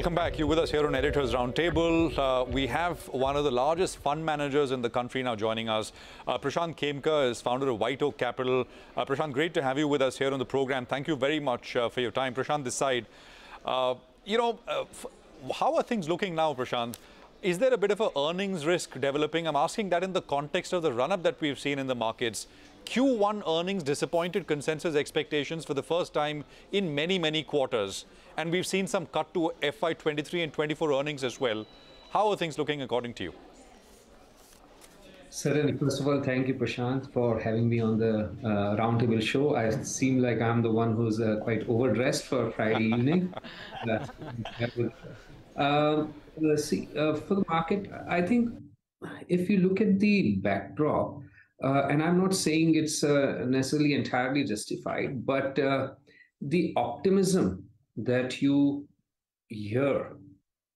Welcome back. You're with us here on Editors Roundtable. Uh, we have one of the largest fund managers in the country now joining us. Uh, Prashant Khemka is founder of White Oak Capital. Uh, Prashant, great to have you with us here on the program. Thank you very much uh, for your time. Prashant, this side. Uh, you know, uh, how are things looking now, Prashant? Is there a bit of an earnings risk developing? I'm asking that in the context of the run-up that we've seen in the markets. Q1 earnings disappointed consensus expectations for the first time in many, many quarters. And we've seen some cut to FY23 and 24 earnings as well. How are things looking according to you? Certainly. First of all, thank you, Prashant, for having me on the uh, roundtable show. I seem like I'm the one who's uh, quite overdressed for Friday evening. uh, let's see. Uh, for the market, I think if you look at the backdrop, uh, and I'm not saying it's uh, necessarily entirely justified, but the optimism that you hear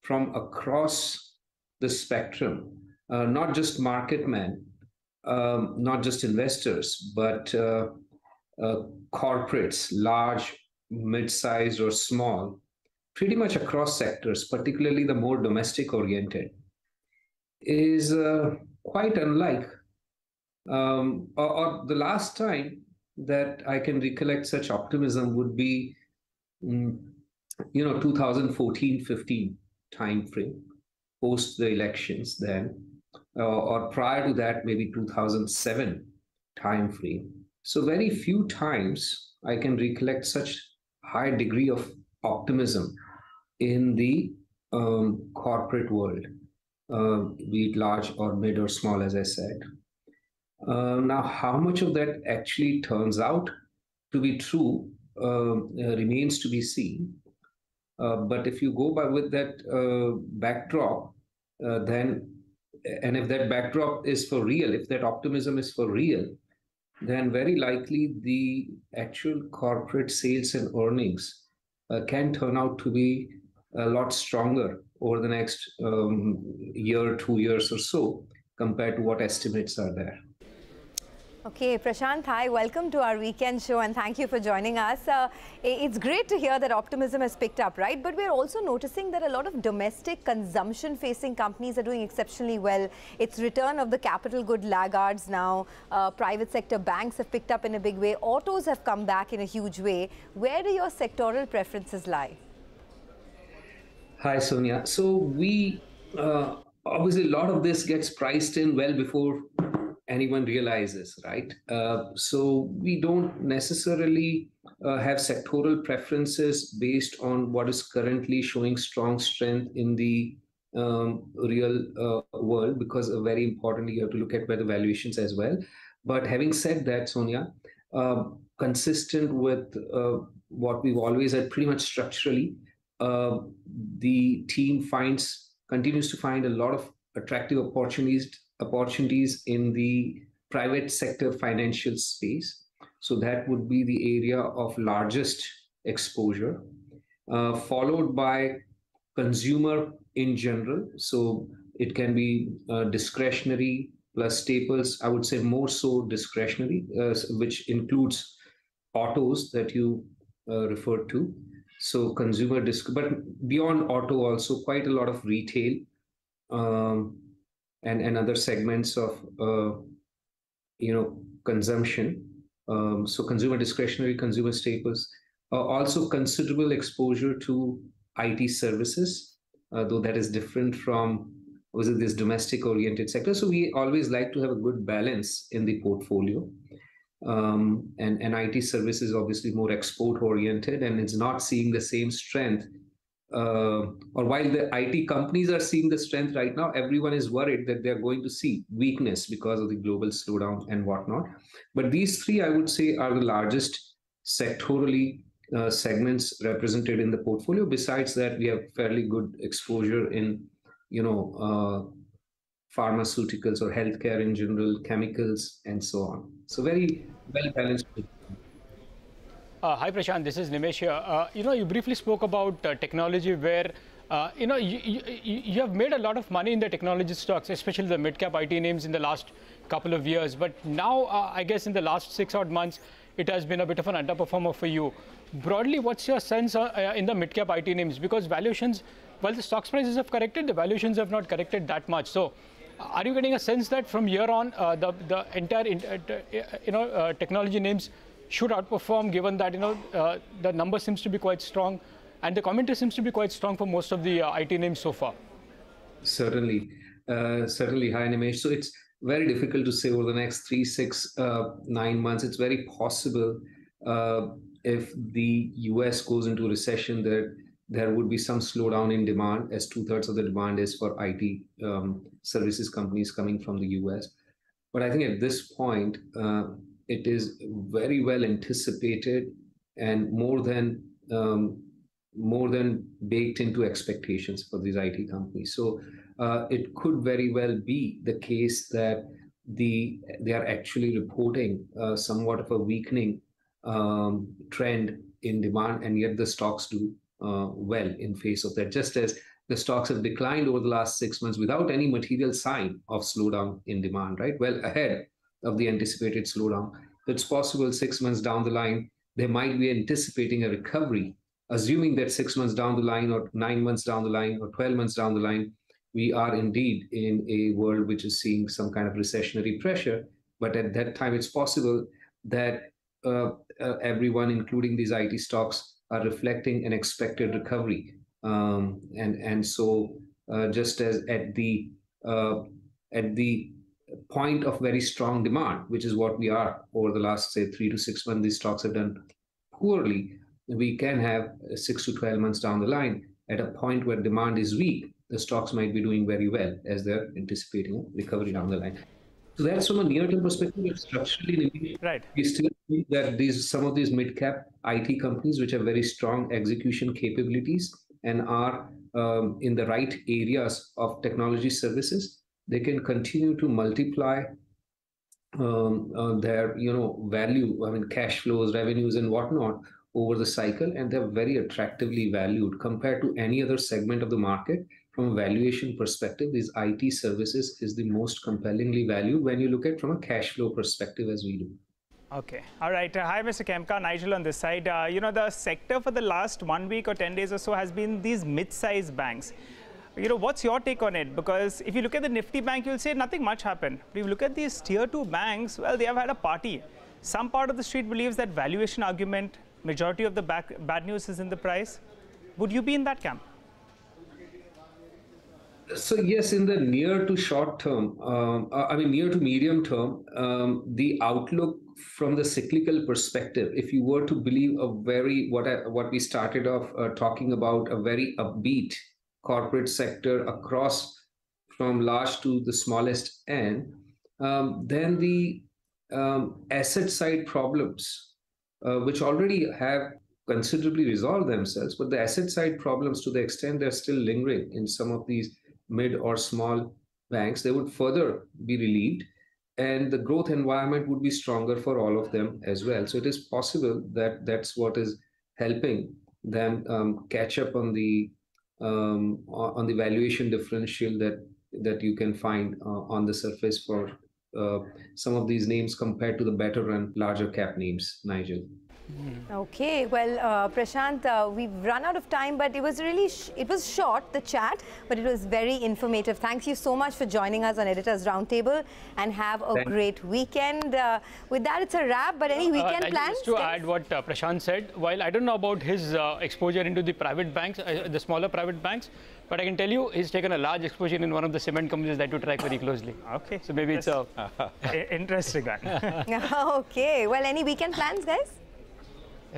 from across the spectrum, uh, not just market men, um, not just investors, but uh, uh, corporates, large, mid-sized or small, pretty much across sectors, particularly the more domestic oriented, is uh, quite unlike. Um, or, or, the last time that I can recollect such optimism would be, mm, you know, 2014-15 time frame, post the elections then, uh, or prior to that, maybe 2007 time frame. So very few times I can recollect such high degree of optimism in the um, corporate world, uh, be it large or mid or small, as I said. Uh, now, how much of that actually turns out to be true uh, remains to be seen. Uh, but if you go by with that uh, backdrop, uh, then and if that backdrop is for real, if that optimism is for real, then very likely the actual corporate sales and earnings can turn out to be a lot stronger over the next um, year, two years or so, compared to what estimates are there. Okay, Prashant, hi, welcome to our weekend show and thank you for joining us. Uh, it's great to hear that optimism has picked up, right? But we're also noticing that a lot of domestic consumption facing companies are doing exceptionally well. It's return of the capital good laggards now. Uh, private sector banks have picked up in a big way. Autos have come back in a huge way. Where do your sectoral preferences lie? Hi, Sonia. So we, uh, obviously a lot of this gets priced in well before anyone realizes, right? Uh, so we don't necessarily uh, have sectoral preferences based on what is currently showing strong strength in the um, real uh, world, because uh, very importantly, you have to look at better valuations as well. But having said that, Sonia, uh, consistent with uh, what we've always had pretty much structurally, the team finds continues to find a lot of attractive opportunities opportunities in the private sector financial space. So that would be the area of largest exposure, uh, followed by consumer in general. So it can be uh, discretionary plus staples. I would say more so discretionary, uh, which includes autos that you uh, referred to. So consumer disc, but beyond auto, also quite a lot of retail. Um, and, and other segments of uh, you know consumption. Um, so consumer discretionary, consumer staples. Uh, also considerable exposure to IT services, uh, though that is different from was it this domestic oriented sector. So we always like to have a good balance in the portfolio. Um, and, and IT services obviously more export oriented and it's not seeing the same strength uh, or while the IT companies are seeing the strength right now, everyone is worried that they're going to see weakness because of the global slowdown and whatnot. But these three, I would say, are the largest sectorally uh, segments represented in the portfolio. Besides that, we have fairly good exposure in, you know, uh, pharmaceuticals or healthcare in general, chemicals, and so on. So very well balanced. Uh, hi, Prashant. This is Nimesh here. Uh, you know, you briefly spoke about uh, technology where, uh, you know, you, you, you, have made a lot of money in the technology stocks, especially the mid-cap IT names in the last couple of years. But now, uh, I guess in the last six odd months, it has been a bit of an underperformer for you. Broadly, what's your sense uh, in the mid-cap IT names? Because valuations while the stock prices have corrected, the valuations have not corrected that much. So, are you getting a sense that from here on, the the entire you know technology names should outperform, given that you know uh, the number seems to be quite strong, and the commentary seems to be quite strong for most of the uh, IT names so far. Certainly, uh, certainly, hi Nimesh. So it's very difficult to say over the next three, six, nine months. It's very possible if the US goes into recession that there would be some slowdown in demand as two thirds of the demand is for IT um, services companies coming from the US. But I think at this point, uh, it is very well anticipated and more than um, more than baked into expectations for these IT companies. So uh, it could very well be the case that the they are actually reporting uh, somewhat of a weakening um, trend in demand, and yet the stocks do uh, well in face of that. Just as the stocks have declined over the last six months without any material sign of slowdown in demand, right? Well ahead of the anticipated slowdown. It's possible six months down the line, they might be anticipating a recovery, assuming that six months down the line, or nine months down the line, or 12 months down the line, we are indeed in a world which is seeing some kind of recessionary pressure. But at that time, it's possible that uh, uh, everyone, including these IT stocks, are reflecting an expected recovery. Um, and and so uh, just as at the at the point of very strong demand, which is what we are over the last say three to six months, these stocks have done poorly. We can have six to twelve months down the line at a point where demand is weak, the stocks might be doing very well as they're anticipating recovery down the line. So that's from a near-term perspective, but structurally, right. we still think that these some of these mid-cap IT companies, which have very strong execution capabilities and are um, in the right areas of technology services, they can continue to multiply um, uh, their you know value, I mean cash flows, revenues, and whatnot over the cycle, and they're very attractively valued compared to any other segment of the market from a valuation perspective, these IT services is the most compellingly valued when you look at from a cash flow perspective as we do. Okay. All right. Uh, hi, Mr. Khemka. Nigel on this side. Uh, you know, the sector for the last one week or 10 days or so has been these mid-sized banks. You know, what's your take on it? Because if you look at the Nifty Bank, you'll say nothing much happened. But if you look at these tier two banks, well, they have had a party. Some part of the street believes that valuation argument, majority of the back, bad news is in the price. Would you be in that camp? So yes, in the near to short term, um, uh, I mean near to medium term, um, the outlook from the cyclical perspective, if you were to believe a very what I, what we started off uh, talking about, a very upbeat corporate sector across from large to the smallest end, um, then the um, asset side problems, uh, which already have considerably resolved themselves, but the asset side problems, to the extent they're still lingering in some of these mid or small banks, they would further be relieved and the growth environment would be stronger for all of them as well. So it is possible that that's what is helping them um, catch up on the on the valuation differential that that you can find uh, on the surface for uh, some of these names compared to the better and larger cap names, Nigel. Mm. Okay, well, uh, Prashant, uh, we've run out of time, but it was really, it was short, the chat, but it was very informative. Thank you so much for joining us on Editors Roundtable and have a Thanks. great weekend. Uh, with that, it's a wrap, but any uh, weekend plans? Just to add what uh, Prashant said, while I don't know about his uh, exposure into the private banks, the smaller private banks, but I can tell you he's taken a large exposure in one of the cement companies that you track very closely. Okay. So maybe it's a... Interesting. One. okay. Well, any weekend plans, guys?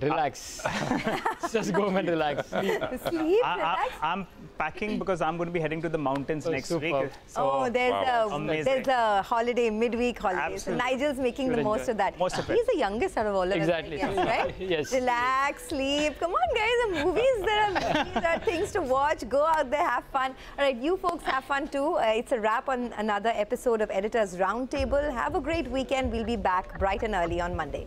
Relax. Just go home and relax. Sleep. Sleep I, am packing because I'm going to be heading to the mountains oh, next super. week. So oh, there's wow. a there's a holiday midweek holiday. So Nigel's making the most of that. Most of it. He's the youngest out of all of exactly. us. Exactly. Right? yes. Relax, sleep. Come on, guys. The movies. There are movies, there are things to watch. Go out there, have fun. All right, you folks have fun too. Uh, it's a wrap on another episode of Editors Roundtable. Have a great weekend. We'll be back bright and early on Monday.